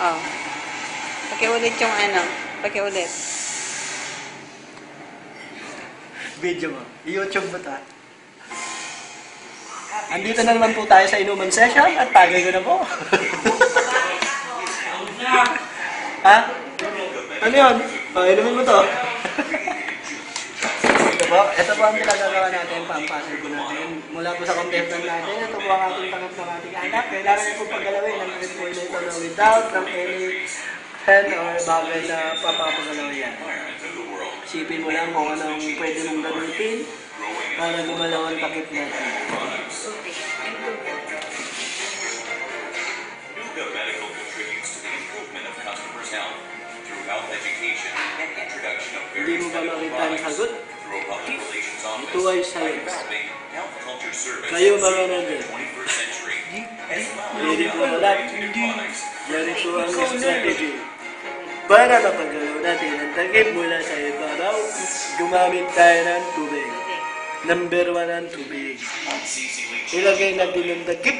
Oh. Pakiulit yung ano. Pakiulit. Video mo. I-YouTube mo ta. Andito na naman po tayo sa inuman session at tagay ko na po. ha? Ano yun? O, inumin mo to. ito po, ito po ang pinagagawa natin, pampasin po natin. Mula po sa computer natin, ito po ang ating tanggap ng ating anak. Kailangan niyo po paggalawin ang po ito na without ng any hand or bagay na papapagalaw yan. Isipin mo lang kung anong pwede mong gamitin para gumalaw ang takip natin. Medical contributes to the improvement of customers' health through health education and introduction of Hindi mo various ba medical makita ang products relations office Ito ay by science. Kayo mga nandun. 21st century and Very allowing good. innovative products Ganito ang strategy. Para mapagalaw natin ang takip mula sa ibabaw, gumamit tayo ng tubig. Number one ang tubig. Ilagay natin ang takip